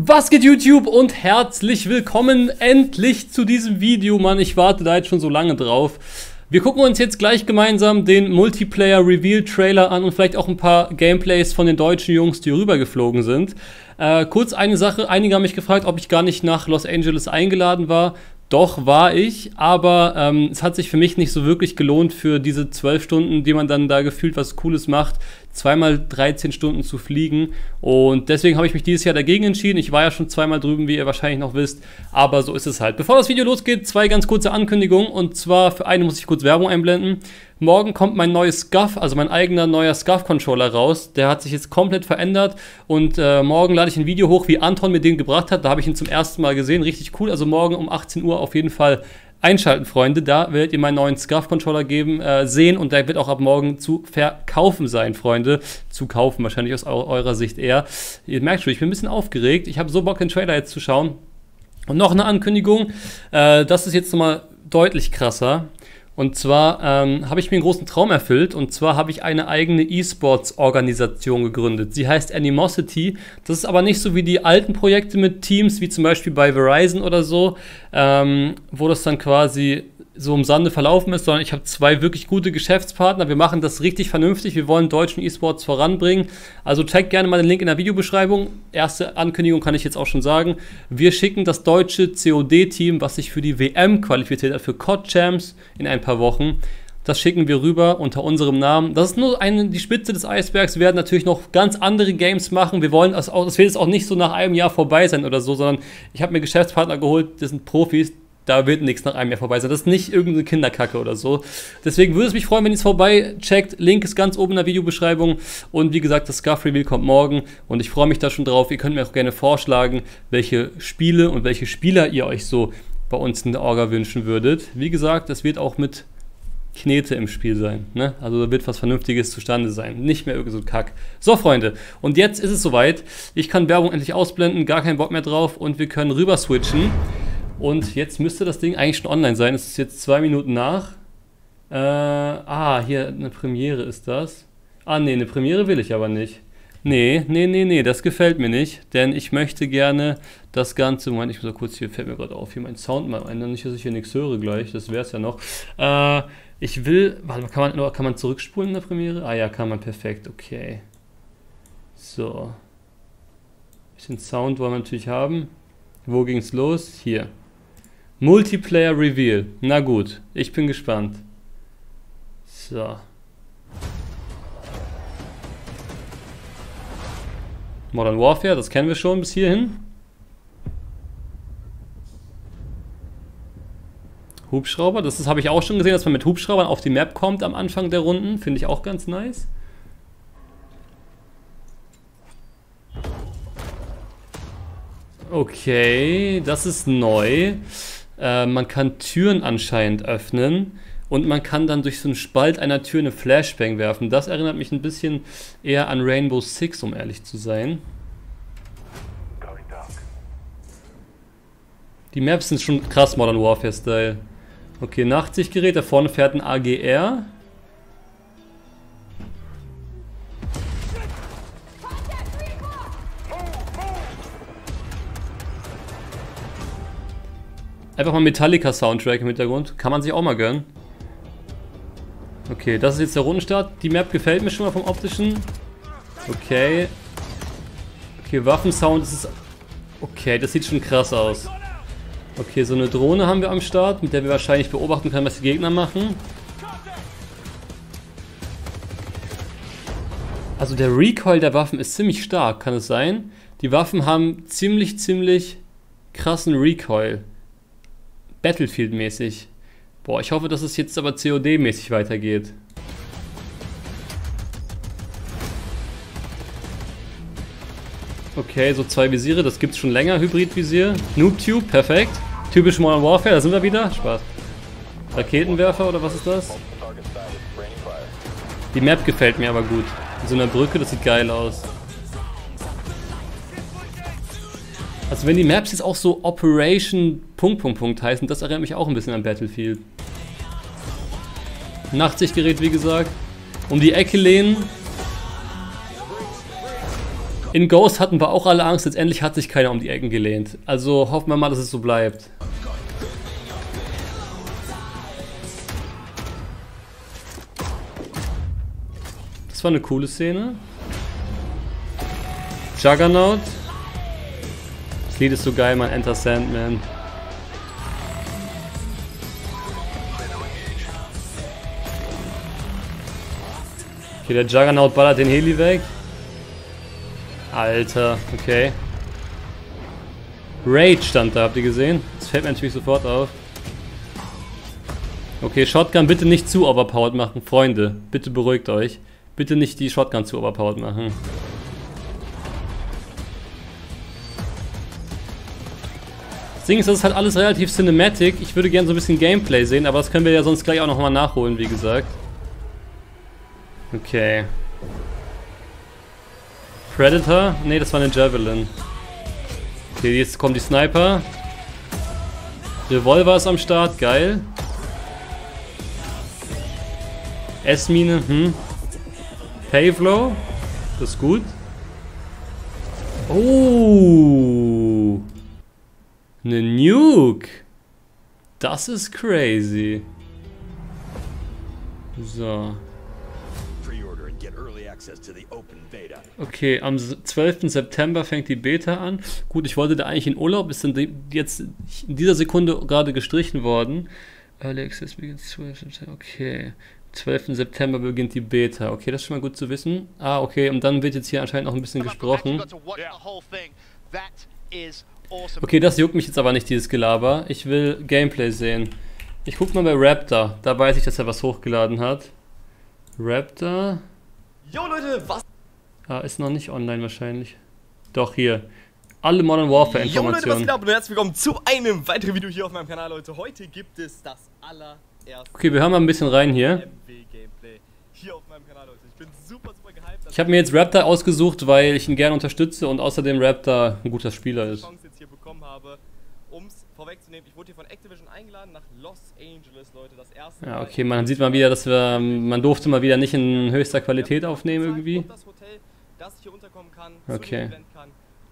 Was geht YouTube und herzlich willkommen endlich zu diesem Video, Mann. Ich warte da jetzt schon so lange drauf. Wir gucken uns jetzt gleich gemeinsam den Multiplayer Reveal Trailer an und vielleicht auch ein paar Gameplays von den deutschen Jungs, die rübergeflogen sind. Äh, kurz eine Sache, einige haben mich gefragt, ob ich gar nicht nach Los Angeles eingeladen war. Doch, war ich, aber ähm, es hat sich für mich nicht so wirklich gelohnt, für diese zwölf Stunden, die man dann da gefühlt was Cooles macht, zweimal 13 Stunden zu fliegen. Und deswegen habe ich mich dieses Jahr dagegen entschieden. Ich war ja schon zweimal drüben, wie ihr wahrscheinlich noch wisst, aber so ist es halt. Bevor das Video losgeht, zwei ganz kurze Ankündigungen. Und zwar für eine muss ich kurz Werbung einblenden. Morgen kommt mein neues SCUF, also mein eigener neuer SCUF-Controller raus. Der hat sich jetzt komplett verändert und äh, morgen lade ich ein Video hoch, wie Anton mir den gebracht hat. Da habe ich ihn zum ersten Mal gesehen, richtig cool. Also morgen um 18 Uhr auf jeden Fall einschalten, Freunde. Da werdet ihr meinen neuen SCUF-Controller geben, äh, sehen und der wird auch ab morgen zu verkaufen sein, Freunde. Zu kaufen, wahrscheinlich aus eurer Sicht eher. Ihr merkt schon, ich bin ein bisschen aufgeregt. Ich habe so Bock, den Trailer jetzt zu schauen. Und noch eine Ankündigung, äh, das ist jetzt nochmal deutlich krasser. Und zwar ähm, habe ich mir einen großen Traum erfüllt und zwar habe ich eine eigene E-Sports-Organisation gegründet. Sie heißt Animosity. Das ist aber nicht so wie die alten Projekte mit Teams, wie zum Beispiel bei Verizon oder so, ähm, wo das dann quasi so im Sande verlaufen ist, sondern ich habe zwei wirklich gute Geschäftspartner. Wir machen das richtig vernünftig. Wir wollen deutschen E-Sports voranbringen. Also checkt gerne mal den Link in der Videobeschreibung. Erste Ankündigung kann ich jetzt auch schon sagen. Wir schicken das deutsche COD-Team, was sich für die WM qualifiziert hat, für COD Champs in ein paar Wochen. Das schicken wir rüber unter unserem Namen. Das ist nur eine, die Spitze des Eisbergs. Wir werden natürlich noch ganz andere Games machen. Wir wollen das wird jetzt auch nicht so nach einem Jahr vorbei sein oder so, sondern ich habe mir Geschäftspartner geholt, das sind Profis, da wird nichts nach einem Jahr vorbei sein. Das ist nicht irgendeine Kinderkacke oder so. Deswegen würde es mich freuen, wenn ihr es vorbei checkt. Link ist ganz oben in der Videobeschreibung. Und wie gesagt, das Scuff Reveal kommt morgen. Und ich freue mich da schon drauf. Ihr könnt mir auch gerne vorschlagen, welche Spiele und welche Spieler ihr euch so bei uns in der Orga wünschen würdet. Wie gesagt, das wird auch mit Knete im Spiel sein. Ne? Also da wird was Vernünftiges zustande sein. Nicht mehr irgend so Kack. So, Freunde. Und jetzt ist es soweit. Ich kann Werbung endlich ausblenden. Gar keinen Bock mehr drauf. Und wir können rüber switchen. Und jetzt müsste das Ding eigentlich schon online sein. Es ist jetzt zwei Minuten nach. Äh, ah, hier eine Premiere ist das. Ah, nee, eine Premiere will ich aber nicht. Nee, nee, nee, nee, das gefällt mir nicht, denn ich möchte gerne das Ganze, Moment, ich muss mal kurz, hier fällt mir gerade auf, hier mein Sound mal ändern, nicht, dass ich hier nichts höre gleich, das wäre es ja noch. Äh, ich will, warte mal, kann man, kann man zurückspulen in der Premiere? Ah ja, kann man, perfekt, okay. So. Bisschen Sound wollen wir natürlich haben. Wo ging's los? Hier. Multiplayer Reveal. Na gut, ich bin gespannt. So. Modern Warfare, das kennen wir schon bis hierhin. Hubschrauber, das habe ich auch schon gesehen, dass man mit Hubschraubern auf die Map kommt am Anfang der Runden. Finde ich auch ganz nice. Okay, das ist neu. Äh, man kann Türen anscheinend öffnen und man kann dann durch so einen Spalt einer Tür eine Flashbang werfen. Das erinnert mich ein bisschen eher an Rainbow Six, um ehrlich zu sein. Die Maps sind schon krass Modern Warfare-Style. Okay, Nachtsichtgerät, da vorne fährt ein AGR. Einfach mal Metallica-Soundtrack im Hintergrund. Kann man sich auch mal gönnen. Okay, das ist jetzt der Rundenstart. Die Map gefällt mir schon mal vom optischen. Okay. Okay, Waffensound ist... Okay, das sieht schon krass aus. Okay, so eine Drohne haben wir am Start, mit der wir wahrscheinlich beobachten können, was die Gegner machen. Also der Recoil der Waffen ist ziemlich stark, kann es sein? Die Waffen haben ziemlich, ziemlich krassen Recoil. Battlefield-mäßig. Boah, ich hoffe, dass es jetzt aber COD-mäßig weitergeht. Okay, so zwei Visiere, das gibt's schon länger, Hybrid-Visier. Noob-Tube, perfekt. Typisch Modern Warfare, da sind wir wieder. Spaß. Raketenwerfer oder was ist das? Die Map gefällt mir aber gut. In so einer Brücke, das sieht geil aus. Also wenn die Maps jetzt auch so Operation Punkt Punkt Punkt heißen, das erinnert mich auch ein bisschen an Battlefield. Nachtsichtgerät, wie gesagt. Um die Ecke lehnen. In Ghost hatten wir auch alle Angst, letztendlich hat sich keiner um die Ecken gelehnt. Also hoffen wir mal, dass es so bleibt. Das war eine coole Szene. Juggernaut. Lied ist so geil, man. Enter Sandman. Okay, der Juggernaut ballert den Heli weg. Alter, okay. Rage stand da, habt ihr gesehen? Das fällt mir natürlich sofort auf. Okay, Shotgun bitte nicht zu overpowered machen, Freunde. Bitte beruhigt euch. Bitte nicht die Shotgun zu overpowered machen. Ding ist, das ist halt alles relativ cinematic. Ich würde gerne so ein bisschen Gameplay sehen, aber das können wir ja sonst gleich auch nochmal nachholen, wie gesagt. Okay. Predator? Ne, das war eine Javelin. Okay, jetzt kommen die Sniper. Revolver ist am Start, geil. S-Mine, hm. Pavlow. Das ist gut. Oh. Eine Nuke. Das ist crazy. So. Okay, am 12. September fängt die Beta an. Gut, ich wollte da eigentlich in Urlaub, ist dann jetzt in dieser Sekunde gerade gestrichen worden. Early Access begins 12. September. Okay. 12. September beginnt die Beta. Okay, das ist schon mal gut zu wissen. Ah, okay, und dann wird jetzt hier anscheinend noch ein bisschen gesprochen. Okay, das juckt mich jetzt aber nicht, dieses Gelaber. Ich will Gameplay sehen. Ich guck mal bei Raptor. Da weiß ich, dass er was hochgeladen hat. Raptor. Jo Leute, was? Ah, ist noch nicht online wahrscheinlich. Doch, hier. Alle Modern Warfare Informationen. Jo Leute, was geht ab und herzlich willkommen zu einem weiteren Video hier auf meinem Kanal, Leute. Heute gibt es das aller Okay, wir hören mal ein bisschen rein hier. Ich habe mir jetzt Raptor ausgesucht, weil ich ihn gerne unterstütze und außerdem Raptor ein guter Spieler ist. Ja, okay, man sieht mal wieder, dass wir, man durfte mal wieder nicht in höchster Qualität aufnehmen irgendwie. Okay.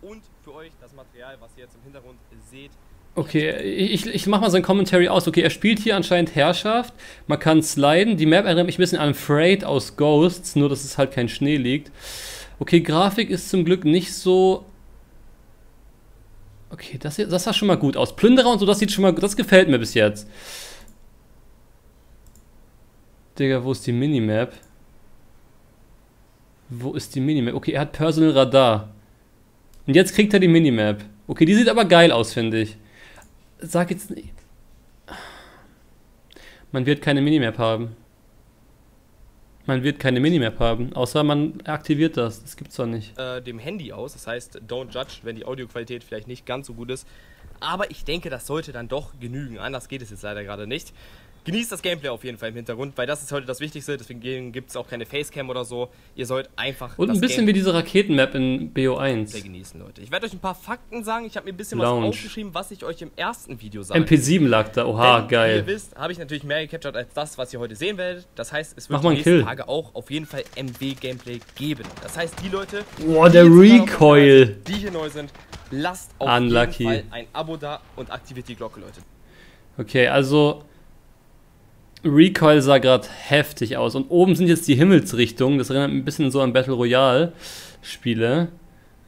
Und für euch das Material, was ihr jetzt im Hintergrund seht, Okay, ich, ich mach mal sein Commentary aus. Okay, er spielt hier anscheinend Herrschaft. Man kann sliden. Die Map erinnert mich ein bisschen an Freight aus Ghosts, nur dass es halt kein Schnee liegt. Okay, Grafik ist zum Glück nicht so... Okay, das, das sah schon mal gut aus. Plünderer und so, das sieht schon mal gut. Das gefällt mir bis jetzt. Digga, wo ist die Minimap? Wo ist die Minimap? Okay, er hat Personal Radar. Und jetzt kriegt er die Minimap. Okay, die sieht aber geil aus, finde ich sag jetzt nicht. Man wird keine Minimap haben. Man wird keine Minimap haben, außer man aktiviert das. Das gibt's doch nicht. Äh, dem Handy aus, das heißt, don't judge, wenn die Audioqualität vielleicht nicht ganz so gut ist. Aber ich denke, das sollte dann doch genügen. Anders geht es jetzt leider gerade nicht. Genießt das Gameplay auf jeden Fall im Hintergrund, weil das ist heute das Wichtigste. Deswegen gibt es auch keine Facecam oder so. Ihr sollt einfach. Und ein bisschen Game wie diese Raketenmap in BO1. Sehr genießen, Leute. Ich werde euch ein paar Fakten sagen. Ich habe mir ein bisschen Lounge. was aufgeschrieben, was ich euch im ersten Video sage. MP7 lag da. Oha, Denn, geil. Wie ihr wisst, habe ich natürlich mehr gecaptured als das, was ihr heute sehen werdet. Das heißt, es wird die nächsten Kill. Tage auch auf jeden Fall MW-Gameplay geben. Das heißt, die Leute, Boah, der Recoil. die hier neu sind, lasst auf Unlucky. jeden Fall ein Abo da und aktiviert die Glocke, Leute. Okay, also Recoil sah gerade heftig aus. Und oben sind jetzt die Himmelsrichtungen. Das erinnert ein bisschen so an Battle Royale Spiele.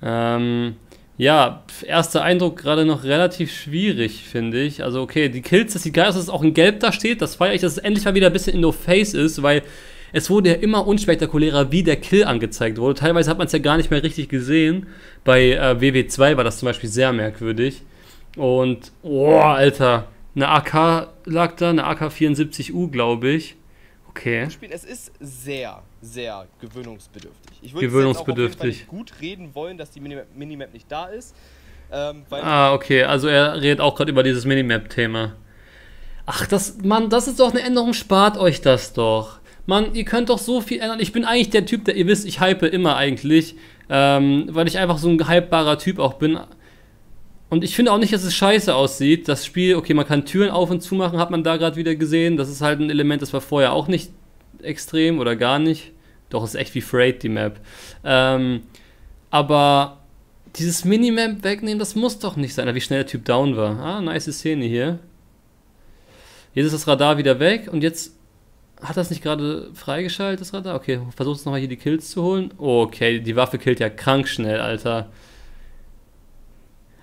Ähm, ja, erster Eindruck gerade noch relativ schwierig, finde ich. Also, okay, die Kills, das sieht geil aus, dass es auch in Gelb da steht. Das feiere ich, dass es endlich mal wieder ein bisschen in no face ist, weil es wurde ja immer unspektakulärer, wie der Kill angezeigt wurde. Teilweise hat man es ja gar nicht mehr richtig gesehen. Bei äh, WW2 war das zum Beispiel sehr merkwürdig. Und, oh, Alter eine AK lag da, eine AK-74U, glaube ich. Okay. Es ist sehr, sehr gewöhnungsbedürftig. Ich würde gewöhnungsbedürftig. gut reden wollen, dass die Minimap, Minimap nicht da ist. Ähm, ah, okay. Also er redet auch gerade über dieses Minimap-Thema. Ach, das, Mann, das ist doch eine Änderung. Spart euch das doch. Mann, ihr könnt doch so viel ändern. Ich bin eigentlich der Typ, der, ihr wisst, ich hype immer eigentlich. Ähm, weil ich einfach so ein hypebarer Typ auch bin. Und ich finde auch nicht, dass es scheiße aussieht. Das Spiel, okay, man kann Türen auf und zu machen, hat man da gerade wieder gesehen. Das ist halt ein Element, das war vorher auch nicht extrem oder gar nicht. Doch, es ist echt wie Freight, die Map. Ähm, Aber dieses Minimap wegnehmen, das muss doch nicht sein. Wie schnell der Typ down war. Ah, nice Szene hier. Jetzt ist das Radar wieder weg und jetzt hat das nicht gerade freigeschaltet, das Radar? Okay, versucht es nochmal hier die Kills zu holen. Oh, okay, die Waffe killt ja krank schnell, Alter.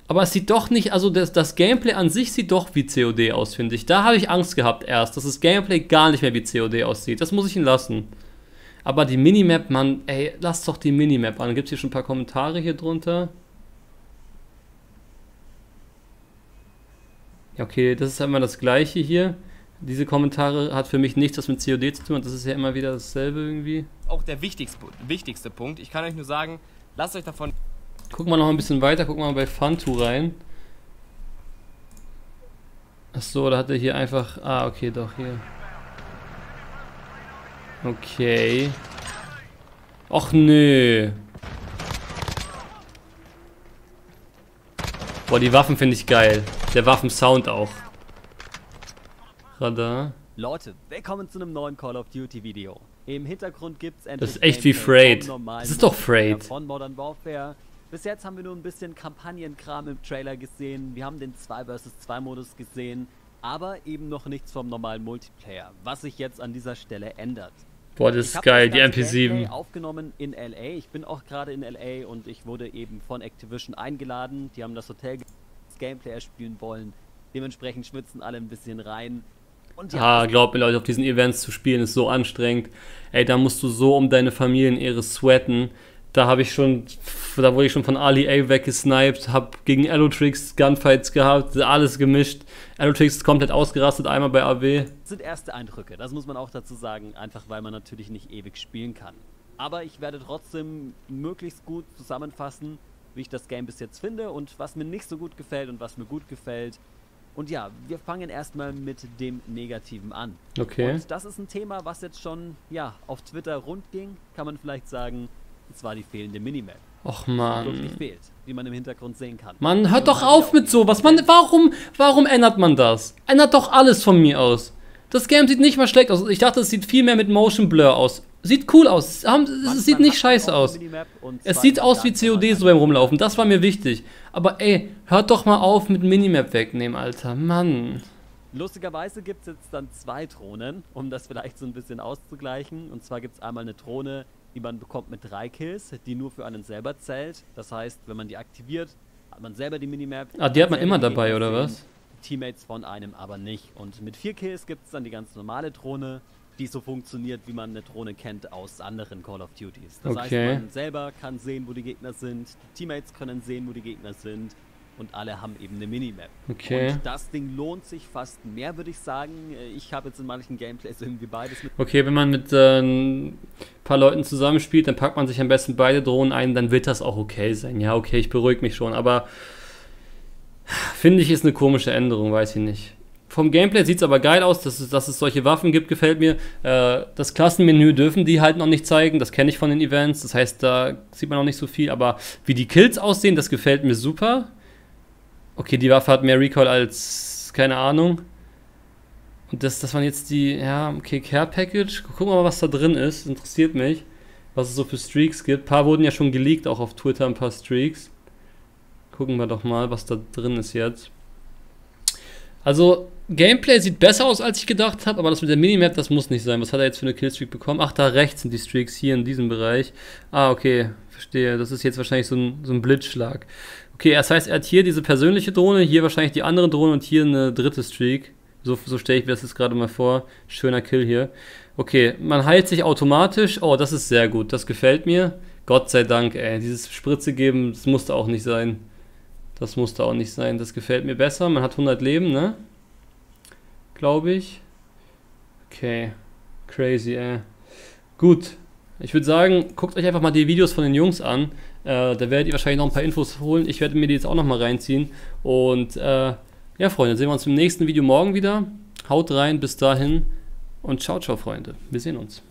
Aber es sieht doch nicht, also das, das Gameplay an sich sieht doch wie COD aus, finde ich. Da habe ich Angst gehabt erst, dass das Gameplay gar nicht mehr wie COD aussieht. Das muss ich ihn lassen. Aber die Minimap, Mann, ey, lass doch die Minimap an. Gibt es hier schon ein paar Kommentare hier drunter? Ja, okay, das ist immer das gleiche hier. Diese Kommentare hat für mich nichts was mit COD zu tun. Das ist ja immer wieder dasselbe irgendwie. Auch der wichtigste, wichtigste Punkt. Ich kann euch nur sagen, lasst euch davon Gucken wir noch ein bisschen weiter, gucken wir mal bei Fantu rein. Achso, da hat er hier einfach... Ah, okay, doch, hier. Okay. Och, nö. Boah, die Waffen finde ich geil. Der Waffensound auch. Radar. Leute, willkommen zu einem neuen Call of Duty Video. Im Hintergrund gibt's endlich Das ist echt wie Freight. Das ist doch Freight. Von Modern Warfare bis jetzt haben wir nur ein bisschen Kampagnenkram im Trailer gesehen. Wir haben den 2 vs 2 Modus gesehen, aber eben noch nichts vom normalen Multiplayer, was sich jetzt an dieser Stelle ändert. Boah, das ist geil, die MP7. Gameplay aufgenommen in LA. Ich bin auch gerade in LA und ich wurde eben von Activision eingeladen. Die haben das Hotel das Gameplay erspielen wollen. Dementsprechend schwitzen alle ein bisschen rein. Und ja, ah, glaub mir Leute, auf diesen Events zu spielen ist so anstrengend. Ey, da musst du so um deine Familienehre sweaten da habe ich schon, da wurde ich schon von Ali A weggesniped, habe gegen Allotrix Gunfights gehabt, alles gemischt. Allotrix ist komplett ausgerastet, einmal bei AW. Das sind erste Eindrücke, das muss man auch dazu sagen, einfach weil man natürlich nicht ewig spielen kann. Aber ich werde trotzdem möglichst gut zusammenfassen, wie ich das Game bis jetzt finde und was mir nicht so gut gefällt und was mir gut gefällt. Und ja, wir fangen erstmal mit dem Negativen an. Okay. Und das ist ein Thema, was jetzt schon ja, auf Twitter rund ging, kann man vielleicht sagen. Und zwar die fehlende Minimap. Och man. Die fehlt, wie man im Hintergrund sehen kann. Man, hört doch auf mit sowas. Man, warum, warum ändert man das? Ändert doch alles von mir aus. Das Game sieht nicht mal schlecht aus. Ich dachte, es sieht viel mehr mit Motion Blur aus. Sieht cool aus. Es sieht nicht scheiße aus. Es sieht aus wie COD so beim Rumlaufen. Das war mir wichtig. Aber ey, hört doch mal auf mit Minimap wegnehmen, Alter. Mann. Lustigerweise gibt es jetzt dann zwei Drohnen, um das vielleicht so ein bisschen auszugleichen. Und zwar gibt es einmal eine Drohne, die man bekommt mit drei Kills, die nur für einen selber zählt. Das heißt, wenn man die aktiviert, hat man selber die Minimap. Ah, die hat man immer dabei, oder was? Teammates von einem aber nicht. Und mit vier Kills gibt es dann die ganz normale Drohne, die so funktioniert, wie man eine Drohne kennt aus anderen Call of Duties. Das okay. heißt, man selber kann sehen, wo die Gegner sind, die Teammates können sehen, wo die Gegner sind und alle haben eben eine Minimap. Okay. Und das Ding lohnt sich fast mehr, würde ich sagen. Ich habe jetzt in manchen Gameplays irgendwie beides mit. Okay, wenn man mit äh, ein paar Leuten zusammenspielt, dann packt man sich am besten beide Drohnen ein, dann wird das auch okay sein. Ja, okay, ich beruhige mich schon, aber finde ich ist eine komische Änderung, weiß ich nicht. Vom Gameplay sieht es aber geil aus, dass es, dass es solche Waffen gibt, gefällt mir. Äh, das Klassenmenü dürfen die halt noch nicht zeigen, das kenne ich von den Events, das heißt, da sieht man noch nicht so viel, aber wie die Kills aussehen, das gefällt mir super. Okay, die Waffe hat mehr Recoil als, keine Ahnung. Und das, das waren jetzt die, ja, okay, Care Package. Gucken wir mal, was da drin ist. Interessiert mich, was es so für Streaks gibt. Ein paar wurden ja schon geleakt, auch auf Twitter, ein paar Streaks. Gucken wir doch mal, was da drin ist jetzt. Also, Gameplay sieht besser aus, als ich gedacht habe, aber das mit der Minimap, das muss nicht sein. Was hat er jetzt für eine Killstreak bekommen? Ach, da rechts sind die Streaks, hier in diesem Bereich. Ah, okay, verstehe. Das ist jetzt wahrscheinlich so ein, so ein Blitzschlag. Okay, das heißt, er hat hier diese persönliche Drohne, hier wahrscheinlich die andere Drohne und hier eine dritte Streak. So, so stelle ich mir das jetzt gerade mal vor. Schöner Kill hier. Okay, man heilt sich automatisch. Oh, das ist sehr gut. Das gefällt mir. Gott sei Dank, ey. Dieses Spritze geben, das musste auch nicht sein. Das musste auch nicht sein. Das gefällt mir besser. Man hat 100 Leben, ne? Glaube ich. Okay. Crazy, ey. Gut. Ich würde sagen, guckt euch einfach mal die Videos von den Jungs an. Äh, da werdet ihr wahrscheinlich noch ein paar Infos holen. Ich werde mir die jetzt auch noch mal reinziehen. Und äh, ja, Freunde, sehen wir uns im nächsten Video morgen wieder. Haut rein, bis dahin und ciao, ciao, Freunde. Wir sehen uns.